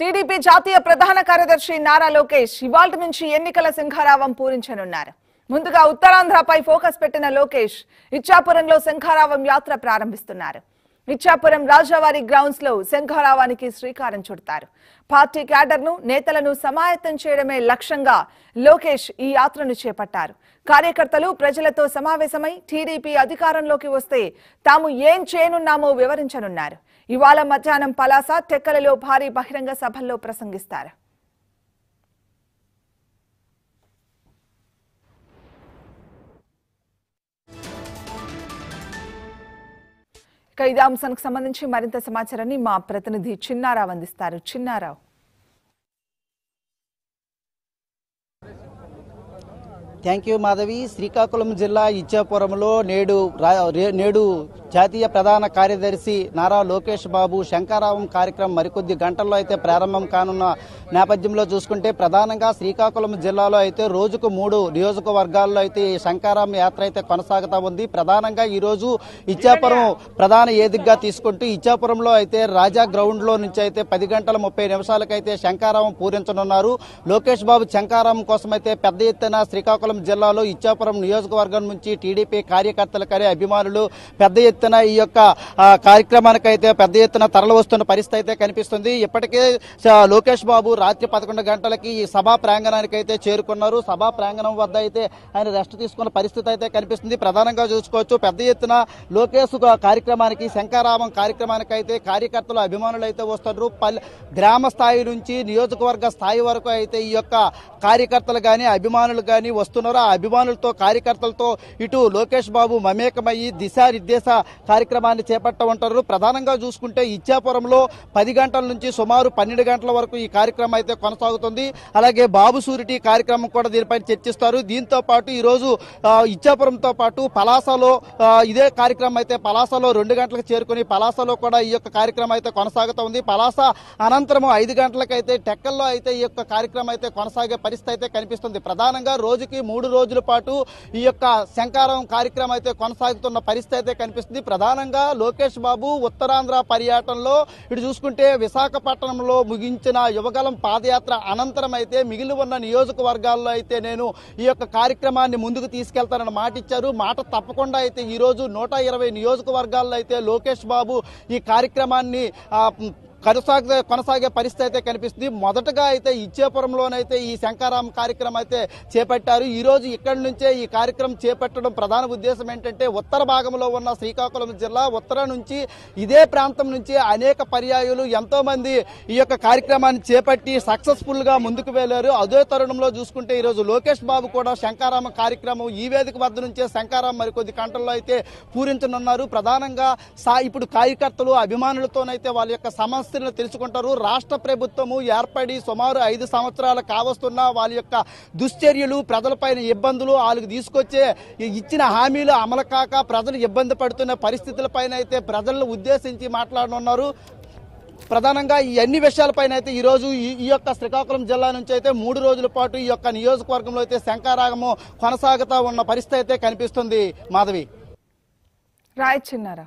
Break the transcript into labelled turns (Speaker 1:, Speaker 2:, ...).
Speaker 1: TDP జాతీయ ప్రధాన కార్యదర్శి నారా లోకేష్ ఇవాళ నుంచి ఎన్నికల శంఖారావం పూరించనున్నారు. ముందుగా ఉత్తరాంధ్రపై ఫోకస్ పెట్టిన లోకేష్ ఇచ్చాపురంలో శంఖారావం యాత్ర ప్రారంభిస్తున్నారు. ఇచ్చాపురం రాజావారి గ్రౌండ్స్లో శంఖారావానికి శ్రీకారం చుడతారు. పార్టీ క్యాడర్ను నేతలను సమాయత్తం చేయడమే లక్ష్యంగా లోకేష్ ఈ యాత్రను చేపట్టారు. కార్యకర్తలు ప్రజలతో సమావేశమై టీడీపీ అధికారంలోకి వస్తే తాము ఏం చేయనున్నామో వివరించనున్నారు. ఇవాళ మధ్యాహ్నం పలాస టెక్కలలో భారీ బహిరంగ సభల్లో ప్రసంగిస్తారు. ఇక ఇదే అంశానికి సంబంధించి మరింత సమాచారాన్ని మా ప్రతినిధి చిన్నారావు అందిస్తారు. Chinnarao.
Speaker 2: Thank you Madhavi. Srikakulam జిల్లా ఇచ్చాపురంలో నేడు రా- నేడు జాతీయ ప్రధాన కార్యదర్శి నారా లోకేష్ బాబు శంకారావం కార్యక్రమం మరికొద్ది గంటల్లో అయితే ప్రారంభం కానున్న నేపథ్యంలో చూసుకుంటే ప్రధానంగా శ్రీకాకుళం జిల్లాలో అయితే రోజుకు మూడు నియోజకవర్గాల్లో అయితే ఈ శంకారావం యాత్ర అయితే కొనసాగుతా ఉంది. ప్రధానంగా ఈరోజు ఇచ్చాపురం ప్రధాన ఏదిగ్గా తీసుకుంటూ ఇచ్చాపురంలో అయితే రాజా గ్రౌండ్లో నుంచి అయితే పది గంటల ముప్పై నిమిషాలకైతే శంకారావం పూరించనున్నారు. లోకేష్ బాబు శంకారావం కోసం అయితే పెద్ద ఎత్తున శ్రీకాకుళం జిల్లాలో ఇచ్చాపురం నియోజకవర్గం నుంచి టీడీపీ కార్యకర్తలు కానీ అభిమానులు పెద్ద ఎత్తున ఈ యొక్క కార్యక్రమానికైతే కార్యక్రమానికి అయితే పెద్ద ఎత్తున తరలి వస్తున్న పరిస్థితి అయితే కనిపిస్తుంది. ఇప్పటికే లోకేష్ బాబు రాత్రి పదకొండు గంటలకి ఈ సభా ప్రాంగణానికి అయితే చేరుకున్నారు. సభా ప్రాంగణం వద్ద అయితే ఆయన రెస్ట్ తీసుకున్న పరిస్థితి అయితే కనిపిస్తుంది. ప్రధానంగా చూసుకోవచ్చు పెద్ద ఎత్తున లోకేష్ కార్యక్రమానికి శంకారామం కార్యక్రమానికి అయితే కార్యకర్తలు అభిమానులు అయితే వస్తున్నారు గ్రామ స్థాయి నుంచి నియోజకవర్గ స్థాయి వరకు అయితే ఈ యొక్క కార్యకర్తలు కానీ అభిమానులు కానీ వస్తున్నారు ఆ అభిమానులతో కార్యకర్తలతో ఇటు లోకేష్ బాబు మమేకమయ్యి దిశానిర్దేశ కార్యక్రమాన్ని చేపట్ట ఉంటారు. ప్రధానంగా చూసుకుంటే ఇచ్చాపురంలో పది గంటల నుంచి సుమారు పన్నెండు గంటల వరకు ఈ కార్యక్రమం అయితే కొనసాగుతుంది. అలాగే బాబు సూరిటీ కార్యక్రమం కూడా దీనిపై చర్చిస్తారు. దీంతో పాటు ఈరోజు ఇచ్చాపురంతో పాటు పలాసలో ఇదే కార్యక్రమం అయితే పలాసలో రెండు గంటలకు చేరుకుని పలాసలో కూడా ఈ యొక్క కార్యక్రమం అయితే కొనసాగుతోంది పలాస అనంతరం ఐదు గంటలకైతే టెక్కల్లో అయితే ఈ యొక్క కార్యక్రమం అయితే కొనసాగే పరిస్థితి అయితే కనిపిస్తుంది. ప్రధానంగా రోజుకి మూడు రోజుల పాటు ఈ యొక్క శంకారం కార్యక్రమం అయితే కొనసాగుతున్న పరిస్థితి అయితే కనిపిస్తుంది. ప్రధానంగా లోకేష్ బాబు ఉత్తరాంధ్ర పర్యటనలో ఇటు చూసుకుంటే విశాఖపట్నంలో ముగించిన యువగలం పాదయాత్ర అనంతరం అయితే మిగిలి ఉన్న నియోజకవర్గాల్లో అయితే నేను ఈ యొక్క కార్యక్రమాన్ని ముందుకు తీసుకెళ్తానని మాట ఇచ్చారు. మాట తప్పకుండా అయితే ఈరోజు నూట ఇరవై నియోజకవర్గాల్లో అయితే లోకేష్ బాబు ఈ కార్యక్రమాన్ని కొనసాగే కొనసాగే పరిస్థితి అయితే కనిపిస్తుంది. మొదటగా అయితే ఇచ్చేపురంలోనైతే ఈ శంకారాం కార్యక్రమం అయితే చేపట్టారు. ఈరోజు ఇక్కడి నుంచే ఈ కార్యక్రమం చేపట్టడం ప్రధాన ఉద్దేశం ఏంటంటే ఉత్తర భాగంలో ఉన్న శ్రీకాకుళం జిల్లా ఉత్తర నుంచి ఇదే ప్రాంతం నుంచి అనేక పర్యాయులు ఎంతోమంది ఈ యొక్క కార్యక్రమాన్ని చేపట్టి సక్సెస్ఫుల్గా ముందుకు వెళ్ళారు అదే తరుణంలో చూసుకుంటే ఈరోజు లోకేష్ బాబు కూడా శంకారామ కార్యక్రమం ఈ వేదిక వద్ద నుంచే శంకారాం మరికొద్ది గంటల్లో అయితే పూరించనున్నారు. ప్రధానంగా సా ఇప్పుడు కార్యకర్తలు అభిమానులతోనైతే వాళ్ళ యొక్క సమస్య సమస్యలను తెలుసుకుంటారు. రాష్ట్ర ప్రభుత్వము ఏర్పడి సుమారు ఐదు సంవత్సరాలు కావస్తున్న వాళ్ళ యొక్క దుశ్చర్యలు ప్రజలపైన ఇబ్బందులు వాళ్ళకి తీసుకొచ్చే ఇచ్చిన హామీలు అమలు కాక ప్రజలు ఇబ్బంది పడుతున్న పరిస్థితులపైన అయితే ప్రజలను ఉద్దేశించి మాట్లాడనున్నారు. ప్రధానంగా ఈ అన్ని విషయాలపైన అయితే ఈరోజు ఈ- ఈ యొక్క శ్రీకాకుళం జిల్లా నుంచి అయితే మూడు రోజుల పాటు ఈ యొక్క నియోజకవర్గంలో అయితే శంకారాగము కొనసాగుతా ఉన్న పరిస్థితి అయితే కనిపిస్తుంది. మాధవి.
Speaker 1: రాయచిన్నారా